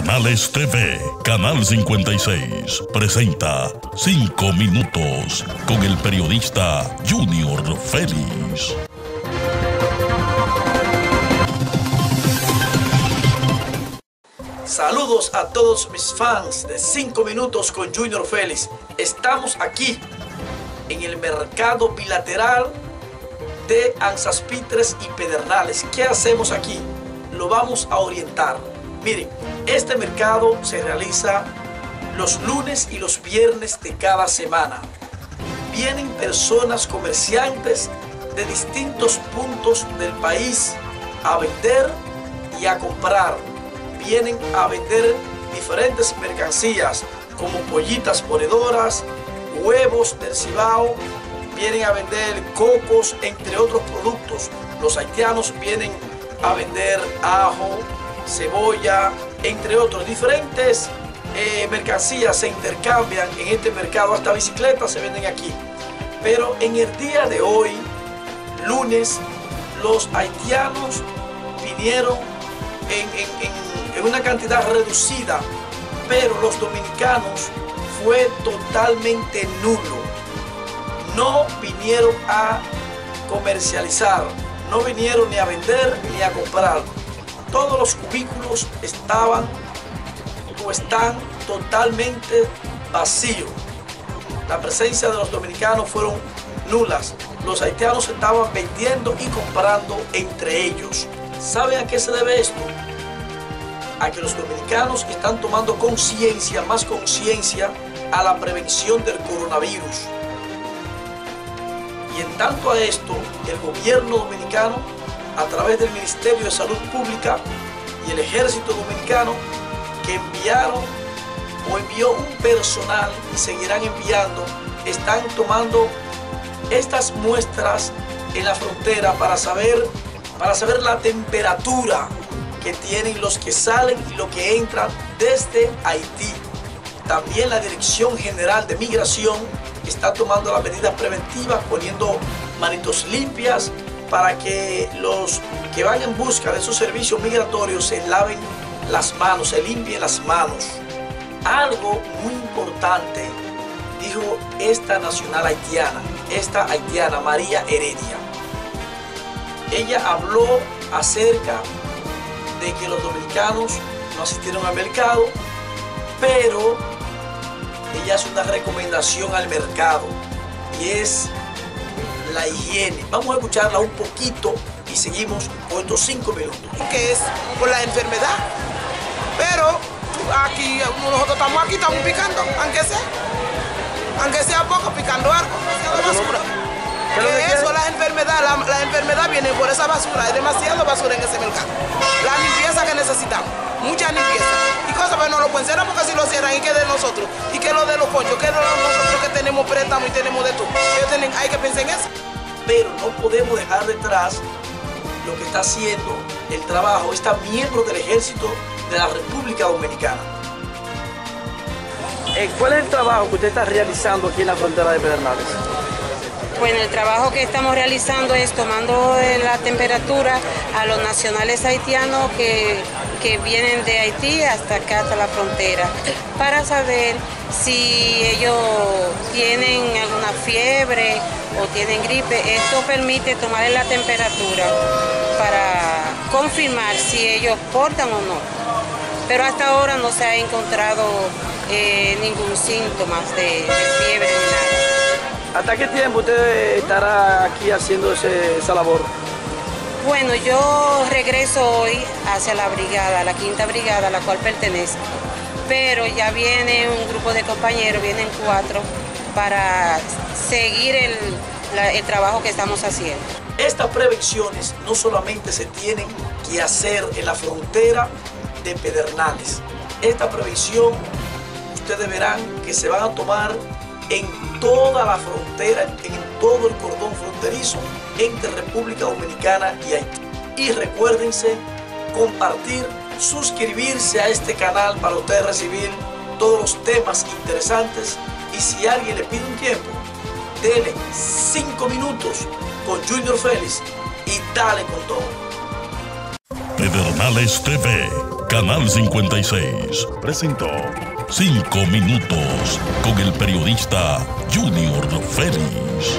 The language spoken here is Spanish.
Pedernales TV, Canal 56, presenta 5 minutos con el periodista Junior Félix. Saludos a todos mis fans de 5 minutos con Junior Félix. Estamos aquí en el mercado bilateral de Anzaspitres y Pedernales. ¿Qué hacemos aquí? Lo vamos a orientar. Miren, este mercado se realiza los lunes y los viernes de cada semana. Vienen personas comerciantes de distintos puntos del país a vender y a comprar. Vienen a vender diferentes mercancías como pollitas ponedoras, huevos del Cibao, vienen a vender cocos, entre otros productos. Los haitianos vienen a vender ajo, cebolla, entre otros. Diferentes eh, mercancías se intercambian en este mercado, hasta bicicletas se venden aquí. Pero en el día de hoy, lunes, los haitianos vinieron en, en una cantidad reducida, pero los dominicanos fue totalmente nulo. No vinieron a comercializar, no vinieron ni a vender ni a comprar. Todos los cubículos estaban o están totalmente vacíos. La presencia de los dominicanos fueron nulas. Los haitianos estaban vendiendo y comprando entre ellos. ¿Saben a qué se debe esto? A que los dominicanos están tomando conciencia, más conciencia a la prevención del coronavirus. Y en tanto a esto, el gobierno dominicano, a través del Ministerio de Salud Pública y el Ejército Dominicano, que enviaron o envió un personal y seguirán enviando, están tomando estas muestras en la frontera para saber, para saber la temperatura que tienen los que salen y los que entran desde Haití. También la Dirección General de Migración está tomando las medidas preventivas, poniendo manitos limpias para que los que van en busca de esos servicios migratorios se laven las manos, se limpien las manos. Algo muy importante dijo esta nacional haitiana, esta haitiana María Heredia. Ella habló acerca de que los dominicanos no asistieron al mercado, pero ella hace una recomendación al mercado y es la higiene. Vamos a escucharla un poquito y seguimos con estos cinco minutos. Que es por la enfermedad. Pero aquí, nosotros estamos aquí, estamos picando, aunque sea. Aunque sea poco, picando algo, basura. Que eso, la enfermedad, la, la enfermedad viene por esa basura. Hay demasiado basura en ese mercado. La limpieza que necesitamos, mucha limpieza. No lo pueden cerrar porque si lo cierran, ¿y que de nosotros? ¿Y que lo de los ponchos? ¿Qué de nosotros que tenemos préstamo y tenemos de todo? Tienen, hay que pensar en eso. Pero no podemos dejar detrás lo que está haciendo el trabajo esta miembro del ejército de la República Dominicana. ¿Cuál es el trabajo que usted está realizando aquí en la frontera de Pedernales? Bueno, el trabajo que estamos realizando es tomando la temperatura a los nacionales haitianos que, que vienen de Haití hasta acá, hasta la frontera, para saber si ellos tienen alguna fiebre o tienen gripe. Esto permite tomarle la temperatura para confirmar si ellos portan o no. Pero hasta ahora no se ha encontrado eh, ningún síntoma de, de fiebre ni nada. ¿Hasta qué tiempo usted estará aquí haciendo ese, esa labor? Bueno, yo regreso hoy hacia la brigada, la quinta brigada a la cual pertenezco, pero ya viene un grupo de compañeros, vienen cuatro, para seguir el, la, el trabajo que estamos haciendo. Estas prevenciones no solamente se tienen que hacer en la frontera de Pedernales. Esta prevención, ustedes verán que se van a tomar en toda la frontera, en todo el cordón fronterizo entre República Dominicana y Haití. Y recuérdense compartir, suscribirse a este canal para ustedes recibir todos los temas interesantes. Y si alguien le pide un tiempo, dele 5 minutos con Junior Félix y dale con todo. Pedernales TV Canal 56 presentó Cinco minutos con el periodista Junior Félix.